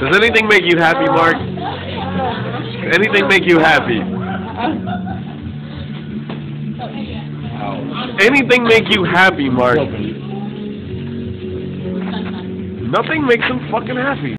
Does anything make you happy, Mark? Anything make you happy? Anything make you happy, Mark? Nothing makes him fucking happy.